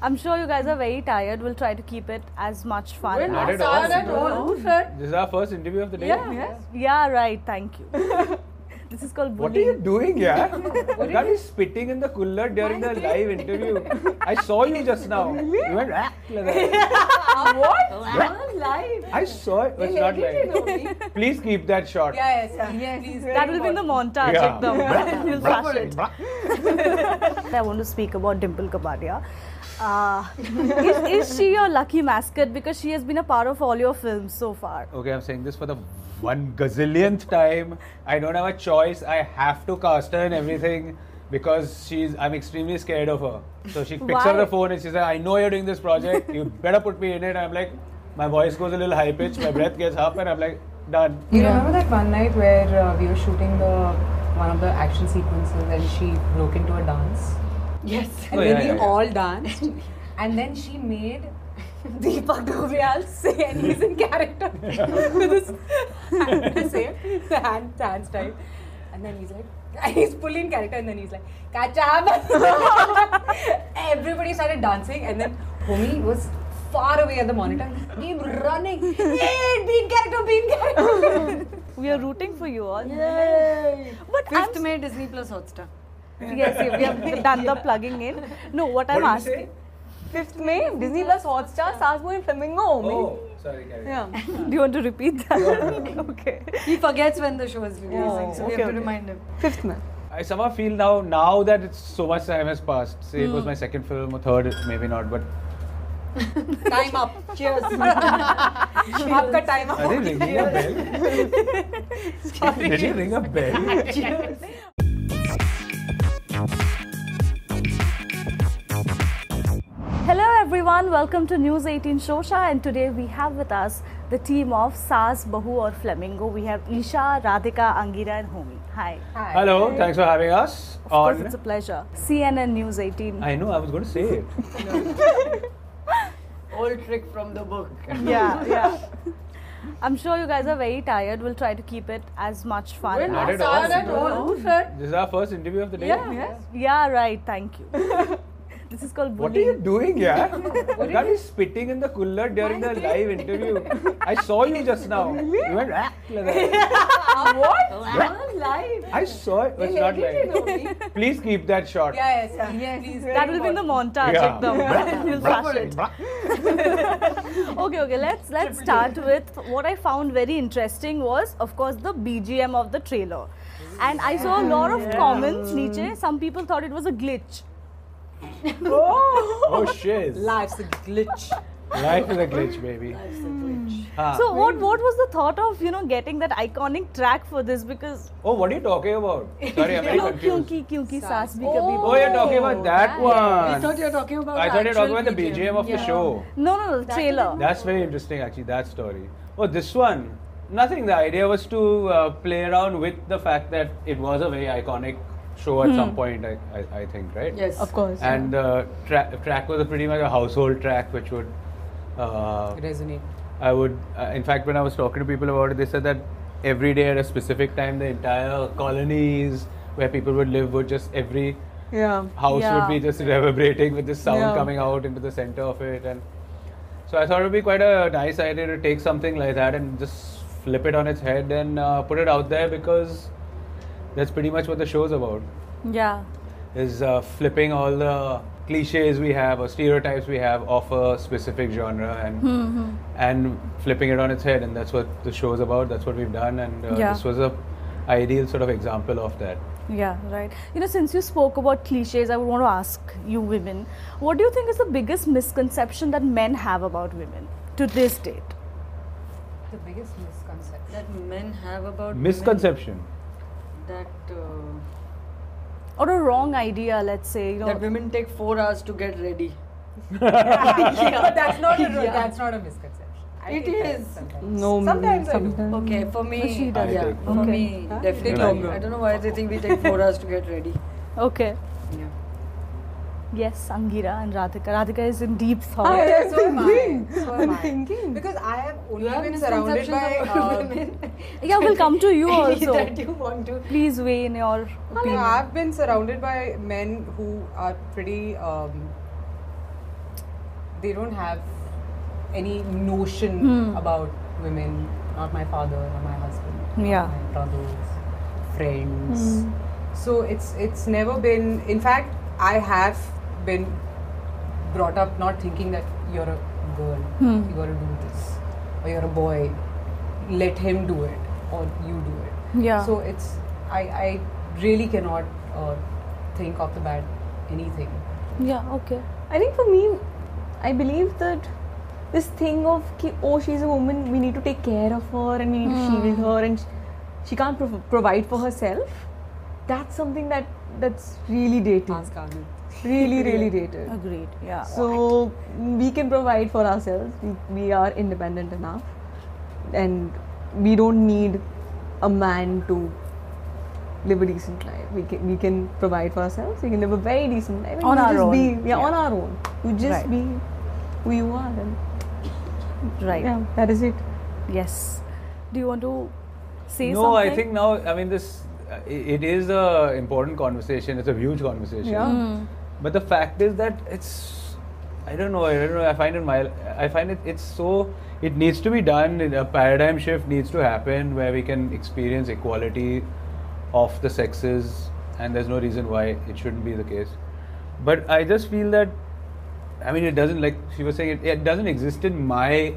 I'm sure you guys are very tired. We'll try to keep it as much fun. We're as not at all. tired at all. This is our first interview of the day. Yeah. Yeah, right. Thank you. this is called What are you doing, yeah? You can't be spitting in the cooler during the live interview. I saw you just now. Really? You went "Ah," like that. What? Live. I saw it. It's not like. Please keep that shot. Yes, yes. Please. That will be in the montage. Yeah. ekdam. You'll flash it. I want to speak about Dimple Kapadia. Uh, is, is she your lucky mascot because she has been a part of all your films so far? Okay, I'm saying this for the one gazillionth time. I don't have a choice. I have to cast her in everything because she's. I'm extremely scared of her. So she picks Why? up the phone and she says, "I know you're doing this project. You better put me in it." I'm like, my voice goes a little high pitched, my breath gets up, and I'm like, done. You remember that one night where uh, we were shooting the one of the action sequences and she broke into a dance? Yes. And Oh, then yeah, we yeah, yeah. all danced. and then she made Deepak Dobriyal say, and he's in character with his hand to say, the hand, the hands tied. And then he's like, he's fully in character, and then he's like, Kacham! Everybody started dancing, and then Homi was far away at the monitor. He came running. Hey, be in character, be in character. We are rooting for you all. Yay. But I'm Fifth May Disney Plus Hotstar yes, we have done the plugging in. No, what, what I'm asking. Fifth May, Disney Plus Hotstar, Saas Bahu Aur Flamingo. Oh, sorry, yeah. Do you want to repeat that? okay. He forgets when the show is releasing, oh, so okay, we have to remind him. Fifth May. I somehow feel now, now that it's so much time has passed. Say mm. it was hmm. my second film or third, maybe not, but time up. Cheers. आपका time up. अरे ring a bell. Sorry. Did you ring a bell? Cheers. Hello everyone, welcome to News 18 Showsha and today we have with us the team of Saas, Bahu Aur Flamingo. We have Isha, Radhika, Angira and Homi. Hi. Hi. Hello, thanks for having us. Of course, it's a pleasure. CNN News 18. I know, I was going to say it. Old trick from the book. yeah, yeah. I'm sure you guys are very tired. We'll try to keep it as much fun. We're as- Not not at all. tired at all. This is our first interview of the day. Yeah. Yeah, right. Thank you. this is called What are you doing, yeah? You can't be spitting in the cooler during the live interview. I saw you just now. You went "Ah," like that. What? Live. I saw it. It's not like. Please keep that shot. Yes, Yes. Please. That will be in the montage. Yeah. ekdam. You'll Bra- flash it. Okay, okay. Let's let's start with what I found very interesting was, of course, the BGM of the trailer, and I saw a lot of comments. Niche, some people thought it was a glitch. Oh, oh shit! Life's a glitch. Life is a glitch, baby. Huh. So what what was the thought of you know getting that iconic track for this because oh, what are you talking about? Sorry, I'm very confused. kyunki kyunki saas bhi kabhi Oh, you're talking about that We one. thought you were talking about. I thought you were talking about the BGM of the show. no no no the trailer. That's very interesting, actually, that story. Oh, this one. Nothing. The idea was to uh, play around with the fact that it was a very iconic show at some point, I, I, I think, right? Yes. Of course. And uh, tra- track was a pretty much a household track, which would. Uh, Resonate. I would, uh, in fact, when I was talking to people about it, they said that every day at a specific time, the entire colonies where people would live would just every Yeah. house Yeah. would be just reverberating with this sound Yeah. coming out into the center of it, and so I thought it would be quite a nice idea to take something like that and just flip it on its head and uh, put it out there because that's pretty much what the show's about Yeah. is uh, flipping all the cliches we have or stereotypes we have of a specific genre and Hmm, and flipping it on its head and that's what the show is about that's what we've done and uh, Yeah. this was a ideal sort of example of that Yeah, right. You know, since you spoke about cliches, I would want to ask you women, what do you think is the biggest misconception that men have about women to this date? The biggest misconception. That men have about misconception women, that Or a wrong idea, let's say, you know. that women take four hours to get ready. But that's not a Yeah. that's not a misconception. I It take that is. Sometimes. No, sometimes I do. Okay, for me, she does. yeah, for take- me, Huh? definitely. Take longer. I don't know why they think we take four hours to get ready. Okay. Yeah. Yes, Angira and Radhika. Radhika is in deep thought. yeah, so am I. So am I'm I. thinking. Because I have only You have been surrounded by. misconceptions Uh, women. Yeah, we'll come to you also. that you want to. Please weigh in your no, opinion. I've been surrounded by men who are pretty um, they don't have any notion Hmm. about women. Not my father, not my husband, not Yeah. my brothers, friends. So it's it's never been. In fact, I have been brought up not thinking that you're a girl, Hmm. you gotta do this, or you're a boy, let him do it, or you do it. Yeah. So it's I I really cannot uh, think of the bad anything. yeah. Okay. I think for me, I believe that this thing of ki, oh she's a woman, we need to take care of her and we need to shield her and sh- she can't prov- provide for herself. That's something that that's really dated, Ask Arvind. Really really dated. Agreed. Yeah. So we can provide for ourselves. We, we are independent enough, and we don't need a man to live a decent life. We can we can provide for ourselves. We can live a very decent life. and On our just own. Be, yeah, on our own. You just Right. be who you are, and right. yeah, that is it. Yes. Do you want to say no, something? I think now, I mean, this, uh, it is a important conversation. It's a huge conversation. Yeah. Hmm. But the fact is that it's, I don't know, I don't know. I find it my, I find it, it's so, it needs to be done. A paradigm shift needs to happen where we can experience equality of the sexes, and there's no reason why it shouldn't be the case. But I just feel that, I mean, it doesn't like she was saying, it, it doesn't exist in my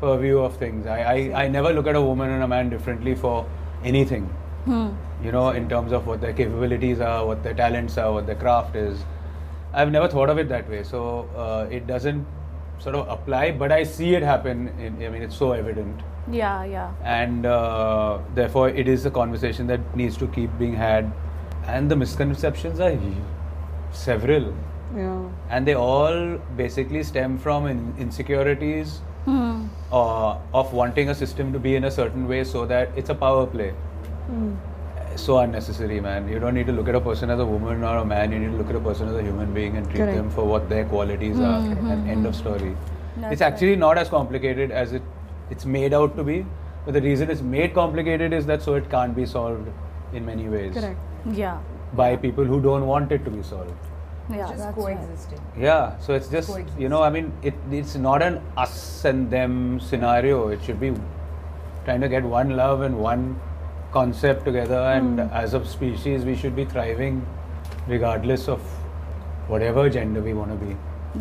purview of things. I, I, I never look at a woman and a man differently for anything Hmm. you know, in terms of what their capabilities are, what their talents are, what their craft is. I've never thought of it that way, so uh, it doesn't sort of apply. But I see it happen. In, I mean, it's so evident, Yeah. Yeah. and uh, therefore, it is a conversation that needs to keep being had. And the misconceptions are several, Yeah. and they all basically stem from in- insecurities Hmm. uh, of wanting a system to be in a certain way, so that it's a power play so unnecessary, man. You don't need to look at a person as a woman or a man. You need to look at a person as a human being and treat Correct. them for what their qualities are. Mm-hmm, and end of mm-hmm. story. That's it's actually not as complicated as it it's made out to be. But the reason it's made complicated is that so it can't be solved in many ways Correct. Yeah. by people who don't want it to be solved. Yeah. just that's right. coexisting. Yeah, so it's just you know, I mean, it it's not an us and them scenario. It should be trying to get one love and one concept together, and as a species, we should be thriving, regardless of whatever gender we want to be.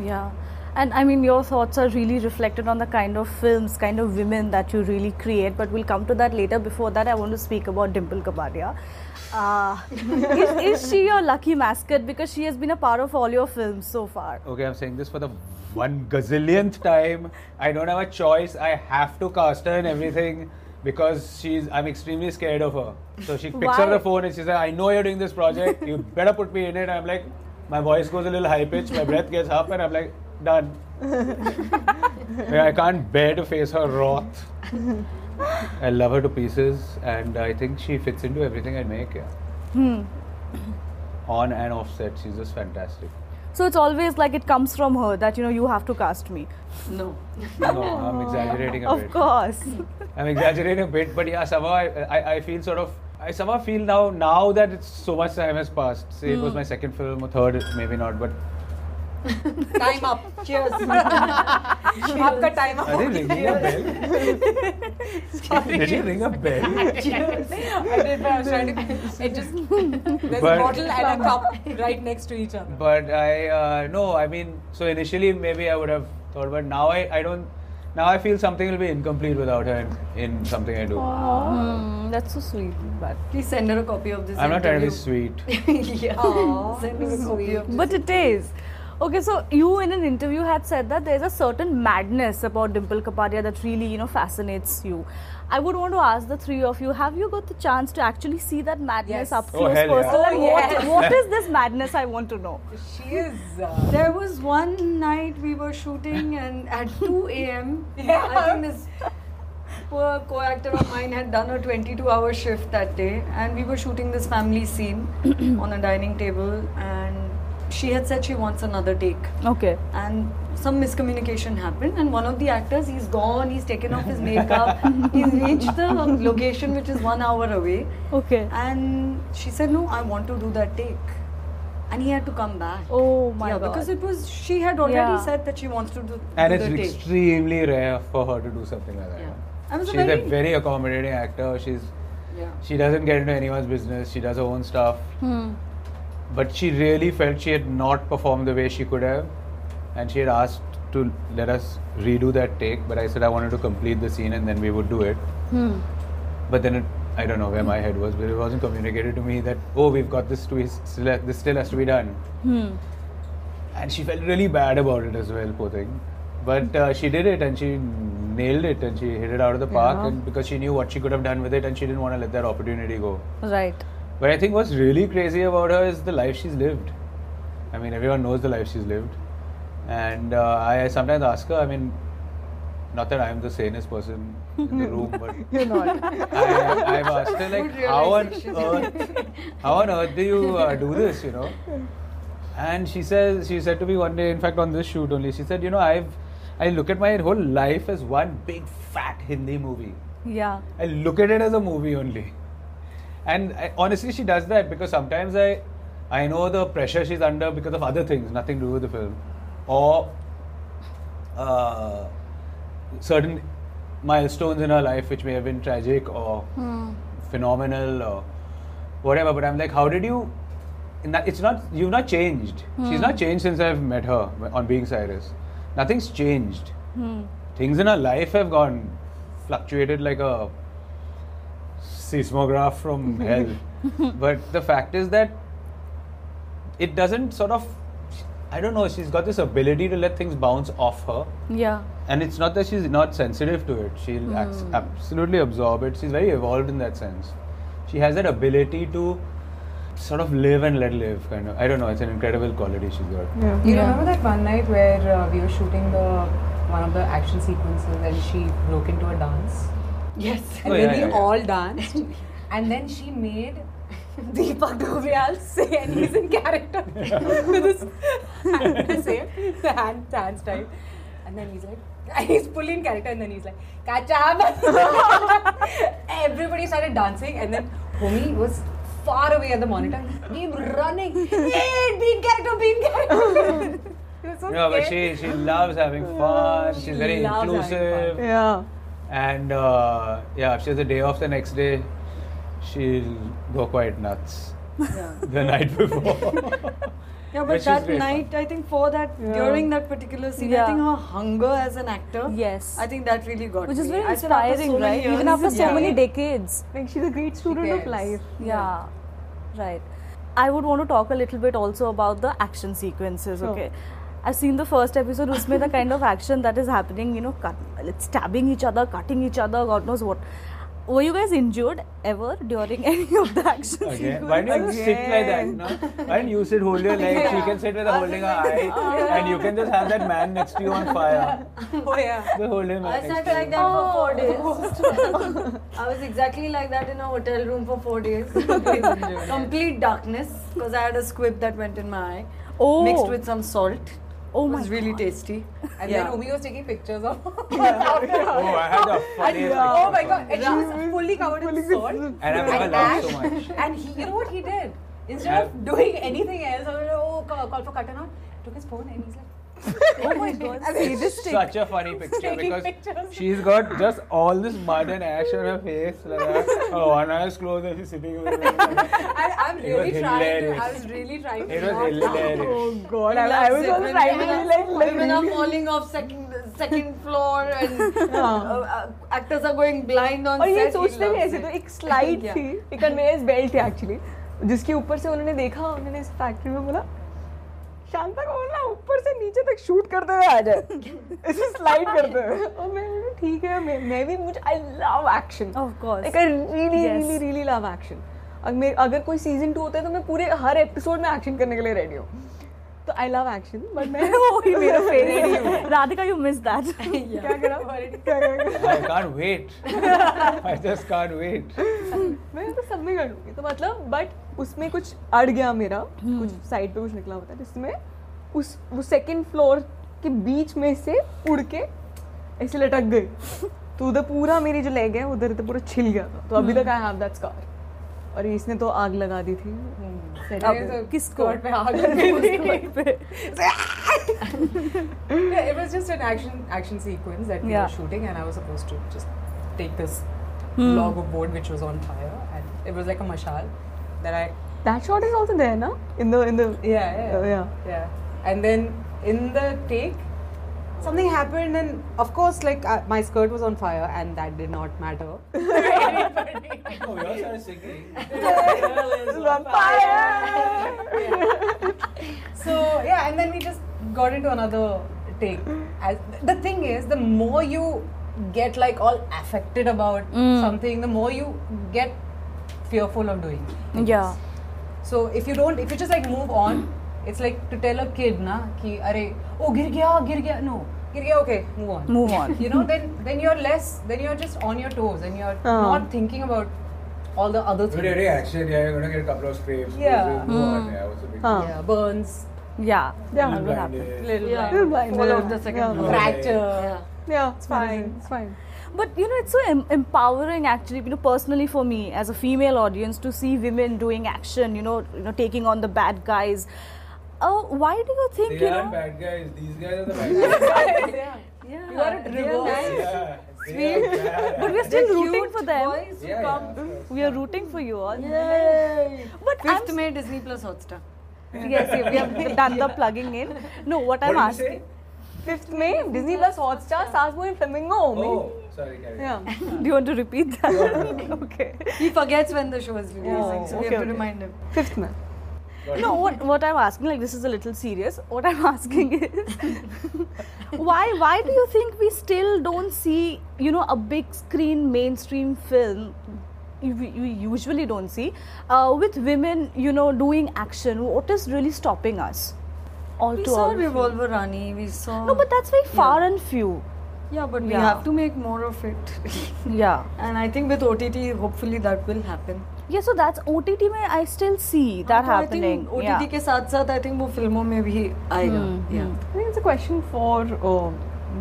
Yeah. And I mean, your thoughts are really reflected on the kind of films, kind of women that you really create. But we'll come to that later. Before that, I want to speak about Dimple Kapadia. Uh, is, is she your lucky mascot? Because she has been a part of all your films so far. Okay, I'm saying this for the one gazillionth time. I don't have a choice. I have to cast her in everything because she's. I'm extremely scared of her. So she picks up the phone and she says, "I know you're doing this project. You better put me in it." I'm like, my voice goes a little high pitched, my breath gets up, and I'm like, done. I can't bear to face her wrath. I love her to pieces, and I think she fits into everything I make. Yeah. Hmm. On and off set, she's just fantastic. So it's always like it comes from her that you know you have to cast me. No. No, I'm exaggerating a Of bit. Of course. I'm exaggerating a bit, but yeah, somehow I, I, I feel sort of. I somehow feel now now that it's so much time has passed. Say it Hmm. was my second film or third, maybe not, but Time up. Cheers. आपका time up. are they ringing a bell? Did you ring a bell? I did, but I was trying to. It just there's But- a bottle and a cup right next to each other. But I uh, no, I mean, so initially maybe I would have thought, but now I, I don't. Now I feel something will be incomplete without her in, in something I do. Hmm, that's so sweet. But Please send her a copy of this. I'm not trying to be interview. sweet. yeah. Aw, Send her a copy of this. But it is. Okay, so you in an interview had said that there's a certain madness about Dimple Kapadia that really, you know, fascinates you. I would want to ask the three of you, have you got the chance to actually see that madness Yes. up Oh, close hell yeah. personal? And Oh, what, yes. what is this madness I want to know? She is. Uh, There was one night we were shooting, and at 2 a.m., Yeah. I think this poor co actor of mine had done a 22 hour shift that day, and we were shooting this family scene on a dining table, and she had said she wants another take. Okay. And some miscommunication happened, and one of the actors, he's gone, he's taken off his makeup, he's reached the location which is one hour away. Okay. And she said, No, I want to do that take. and he had to come back. Oh my yeah, god. because it was she had already Yeah. said that she wants to do, And do it's the take. extremely rare for her to do something like that. Yeah. I was a She's a very- very accommodating actor. She's Yeah. she doesn't get into anyone's business. She does her own stuff. Hmm. But she really felt she had not performed the way she could have, and she had asked to let us redo that take. But I said I wanted to complete the scene and then we would do it. Hmm. But then it, I don't know where my head was, but it wasn't communicated to me that oh we've got this twist, still ha- this still has to be done. Hmm. And she felt really bad about it as well, poor thing. But uh, she did it and she nailed it and she hit it out of the park Yeah. and because she knew what she could have done with it and she didn't want to let that opportunity go. Right. But I think what's really crazy about her is the life she's lived. I mean, everyone knows the life she's lived. And uh, I sometimes ask her, I mean, not that I'm the sanest person in the room, but You're not. I, I've asked her, like, how on earth, how on earth do you uh, do this, you know? And she says, she said to me one day, in fact, on this shoot only, she said, you know, I've, I look at my whole life as one big fat Hindi movie. Yeah. I look at it as a movie only. And I, honestly, she does that because sometimes I, I know the pressure she's under because of other things, nothing to do with the film, or uh, certain milestones in her life which may have been tragic or Hmm. phenomenal or whatever. But I'm like, how did you? that- It's not you've not changed. She's not changed since I've met her on Being Cyrus. Nothing's changed. Hmm. Things in her life have gone fluctuated like a seismograph from hell. but the fact is that it doesn't sort of I don't know, she's got this ability to let things bounce off her. Yeah. And it's not that she's not sensitive to it. She'll ac- absolutely absorb it. She's very evolved in that sense. She has that ability to sort of live and let live, kind of. I don't know. It's an incredible quality she's got. Yeah. You Yeah. remember that one night where uh, we were shooting the one of the action sequences and she broke into a dance Yes. and Oh, then yeah, we yeah, yeah. all danced and then she made Deepak Dobriyal say and he's in character with his hand to say the hand hand style and then he's like and he's fully in character and then he's like Kacham everybody started dancing and then Homi was far away at the monitor he came running hey be in character be in character He was so No, but she she loves having fun. She's very loves fun. inclusive. Yeah. And uh, yeah, if she has a day off the next day, she'll go quite nuts Yeah. the night before. Yeah, But but that great fun. night, I think for that, Yeah. during that particular scene, Yeah. I think her hunger as an actor, Yes. I think that really got Which is me. very I said inspiring, so many right? Even after so Yeah. many decades. Like she's a great student of cares. life. Yeah. Right. I would want to talk a little bit also about the action sequences, Sure. okay? I've seen the first episode, usme the kind of action that is happening, you know, cut, it's stabbing each other, cutting each other, God knows what. Were you guys injured ever during any of the action Again, sequences? why don't you sit like that? No? Why don't you sit, hold your legs? She can sit with her holding her eye, oh, and you can just have that man next to you on fire. oh yeah Just hold him I sat to you. like that for four oh. days. I was exactly like that in a hotel room for four days. Complete darkness because I had a squib that went in my eye, Oh. mixed with some salt. Oh it my was really God. tasty. and Yeah. then Homi was taking pictures of Oh, I had the funniest oh my god her. and she was fully covered in salt And I've never And laughed so much. And he, you know what he did? Instead Yeah. of doing anything else, I was like, oh, call, call for cut out, took his phone and he's like, Oh my god, sadistic. Such a funny picture because pictures. she's got just all this mud and ash on her face. Like that. Her one eye is closed and she's sitting over there. I, I'm really trying to. I was really trying to It was hilarious. Oh god, I, I was also trying to be like, like women are falling off second second floor and uh, uh, actors are going blind on और ये set. He सोचते भी ऐसे. तो एक slide Yeah. थी एक conveyors belt थी एक्चुअली जिसके ऊपर से उन्होंने देखा उन्होंने इस फैक्ट्री में बोला शांता को बोलना ऊपर से नीचे तक शूट करते हुए आ जाए ऐसे स्लाइड करते हुए और मैं बोला ठीक है मैं मैं भी मुझे I love action Of course. Like I really really really love action अगर मेरे अगर कोई सीज़न टू होता है तो मैं पूरे हर एपिसोड में एक्शन करने के लिए रेडी हूँ तो आई लव एक्शन बट मैं oh, he made a face. Radhika, you missed that. क्या करा क्या करा I can't wait. I just can't wait. मैं तो सब में कर लूँगी तो मतलब बट उसमें कुछ अड़ गया मेरा कुछ साइड पे कुछ निकला होता है जिसमें उस वो सेकंड फ्लोर के बीच में से उड़ के ऐसे लटक गए। तो उधर पूरा मेरी जो लेग है उधर तो पूरा छिल गया था। तो अभी तक आई हैव दैट स्कार और इसने तो आग लगा दी थी। किस कोर्ट पे आग लगी थी? It was just an action action sequence that we were shooting and I was supposed to just take this log of board which was on fire and it was like a मशाल that I That shot is also there, na? In the in the yeah yeah uh, yeah. yeah, and then in the take. Something happened, and of course, like uh, my skirt was on fire, and that did not matter. Oh, we all started singing. On fire So yeah, and then we just got into another take. As, the thing is, the more you get like all affected about something, the more you get fearful of doing. it. Yeah. So if you don't, if you just like move on, it's like to tell a kid, na, ki, "Arey, oh, gir gaya, gir gaya." No, gir gaya. Okay, move on. Move on. You know, then then you're less, then you're just on your toes, and you're Oh. not thinking about all the other But things. every action, yeah, you're gonna get a couple of scrapes. Yeah. We'll move on, hmm. yeah, what's the big Huh. Yeah, burns, Yeah. Yeah. That will happen. blinded. little Yeah. Little blind, blind, Fall yeah. off the second Yeah. floor. fracture. Yeah. Yeah, it's fine. It's fine. But you know, it's so em- empowering actually, you know, personally for me as a female audience to see women doing action, you know, you know, taking on the bad guys. Uh, why do you think, They you aren't know? bad guys. These guys are the bad guys. yeah. Yeah. You gotta reverse. yeah. They are bad. But we're still rooting for them. Boys who Yeah, yeah. We are rooting for you all. Yay! But Fifth I'm, May Disney Plus Hotstar. yes, yes, we have done the plugging in. No, what, What I'm did you asking. Say? Fifth May, Disney Plus Hotstar starts moving Flamingo. Oh, sorry, carry. Yeah. Do you want to repeat that? okay. He forgets when the show is releasing, Oh, so we okay, have to remind him. Fifth May. No, what what I'm asking, like this is a little serious. What I'm asking is, why why do you think we still don't see, you know, a big screen mainstream film? You, you usually don't see uh, with women, you know, doing action. What is really stopping us? All We to saw all. Revolver Rani. We saw. No, but that's very far and few. yeah, but we Yeah. have to make more of it. Yeah. and I think with OTT, hopefully that will happen. Yeah, so that's OTT में I still see that तो I happening. think OTT yeah. के साथ साथ I think वो फिल्मों में भी आएगा. Hmm, Yeah. I think it's a question for uh,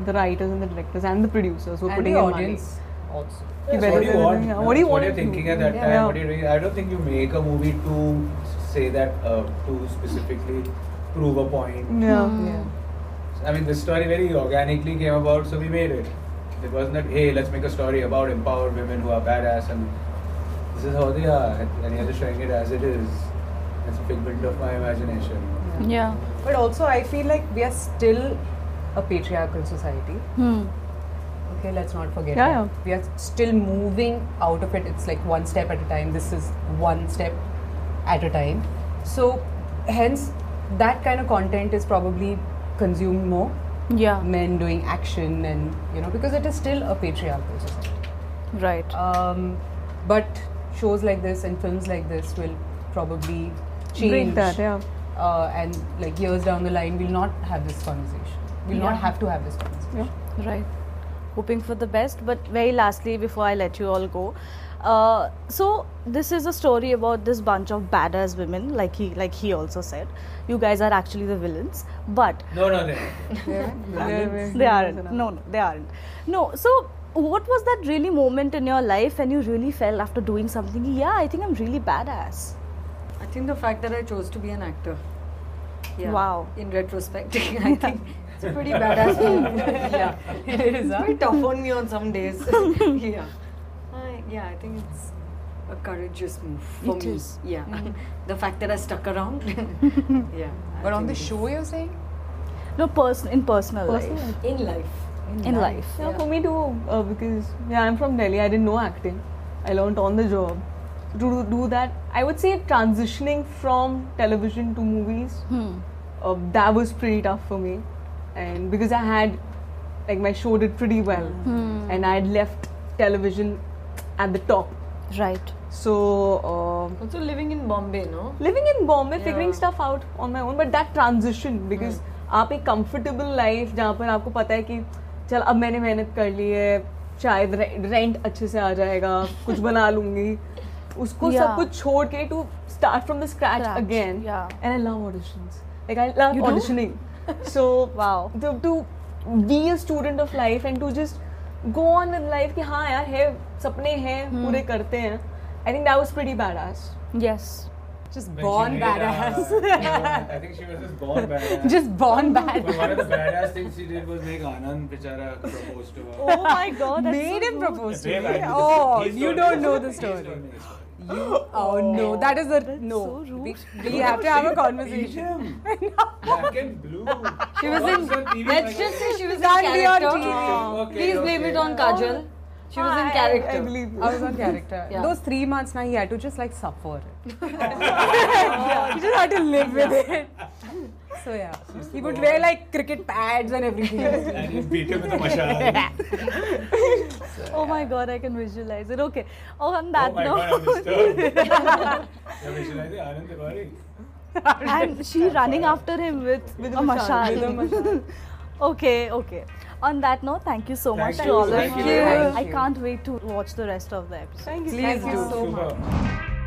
the writers and the directors and the producers who are And putting the in audience also. money. Yes, what do you want? Yeah, What do you That's want? you're to thinking do? at that Yeah. time? Yeah. What are you doing? I don't think you make a movie to say that uh, to specifically prove a point. Yeah. Yeah. I mean, this story very organically came about, so we made it. It wasn't that hey, let's make a story about empowered women who are badass, and this is how they are, and you're just showing it as it is. It's a figment of my imagination. Yeah. But also, I feel like we are still a patriarchal society. Hmm. Okay, let's not forget Yeah, that. We are still moving out of it. It's like one step at a time. This is one step at a time. So, hence, that kind of content is probably consumed more. Yeah. Men doing action and, you know, because it is still a patriarchal society. Right. Um, but shows like this and films like this will probably change. Break that, yeah. Uh, and like years down the line, we'll not have this conversation. We'll Yeah. not have to have this conversation. Yeah. Right. Hoping for the best. But very lastly, before I let you all go, uh, so this is a story about this bunch of badass women, like he, like he also said. You guys are actually the villains, but No, no, no. they aren't. No, no, they aren't. No. So, what was that really moment in your life when you really felt after doing something? Yeah, I think I'm really badass. I think the fact that I chose to be an actor. Yeah. Wow. In retrospect, I think it's a pretty badass move. yeah. It is, It's huh? very tough on me on some days. yeah. I, yeah, I think it's a courageous move for It me. is. Yeah. the fact that I stuck around. yeah. I But on the it is. show, you're saying? No, person in personal, Personal life. In life. In life. Yeah, Yeah. for me too, uh, because yeah, I'm from Delhi. I didn't know acting. I learned on the job. To do, do that, I would say transitioning from television to movies, Hmm. uh, that was pretty tough for me, and because I had, like, my show did pretty well, Hmm. and I had left television at the top. Right. So um Also living in Bombay, no? living in Bombay, yeah. figuring stuff out on my own, but that transition because आप एक comfortable life जहाँ पर आपको पता है कि चल अब मैंने मेहनत कर ली है शायद रेंट अच्छे से आ जाएगा कुछ बना लूँगी उसको yeah. सब कुछ छोड़ के to start from the scratch, Scratch, again yeah. and I love auditions like I love You do? auditioning so Wow. to, to be a student go on with life कि हाँ यार है सपने हैं hmm. पूरे करते हैं I think that was pretty badass yes just born badass. Did, uh, yeah, I think she was just born badass. Just born badass. But one of the badass things she did was make Anand Pichara propose to her. Oh my god, that's made so him good. propose to her. Yeah, oh, you don't know the story. told me. Oh no, that is a no. so rude. We, we have to have a Beat conversation. him. Black and blue. She was in. Let's just say she was in Can't be on character. TV. Oh, okay, Please blame it on Kajal. She was in I- character. I believe you. I was on character. Yeah. Those three months now, he had to just like suffer. he just had to live with it. So yeah, he would wear like cricket pads and everything. And you beat him with a mashal. Oh my god, I can visualize it. Okay. Oh, on that oh my note. god, I'm disturbed. Visualizing Anand Tiwari. and she running after him with, With a a mashal, mashal. with a okay, okay. On that note, thank you so Thank much you, to all thank of you you. I can't wait to watch the rest of the episode. Thank you. Please Thank do. you so much. Super.